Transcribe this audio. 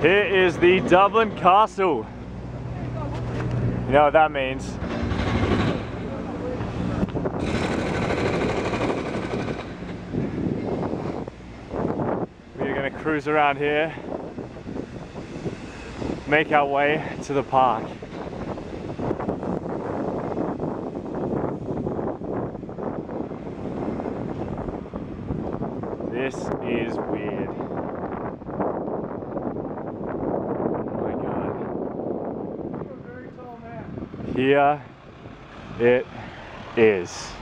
Here is the Dublin Castle. You know what that means. We're gonna cruise around here, make our way to the park. This is weird. Here it is.